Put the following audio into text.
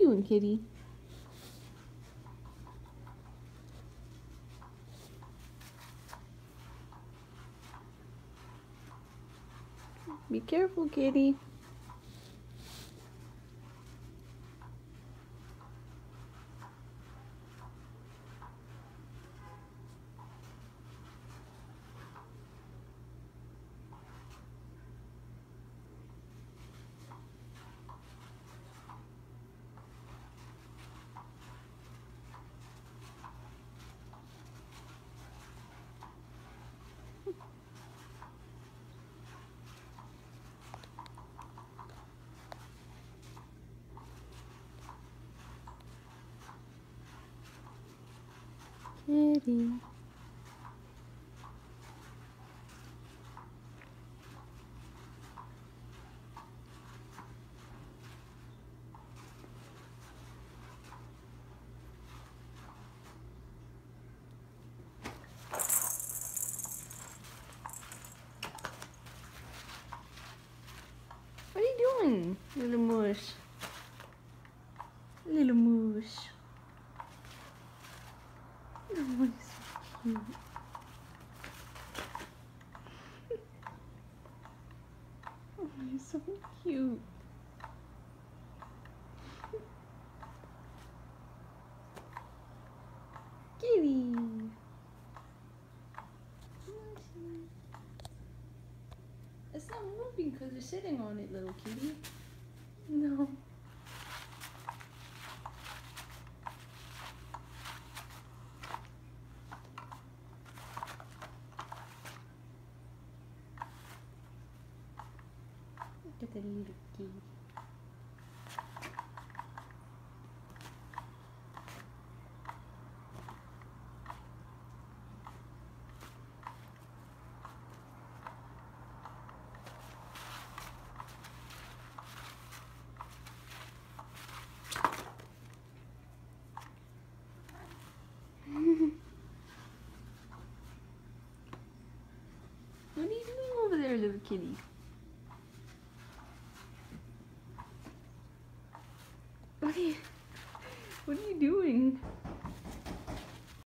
doing, kitty? Be careful, kitty. Kitty. What are you doing, little moose? Little mush. Oh, he's so cute. oh, he's so cute. Kitty. It's not moving because you're sitting on it, little kitty. No. At the little kitty. What are you doing over there, little kitty? What are you, what are you doing?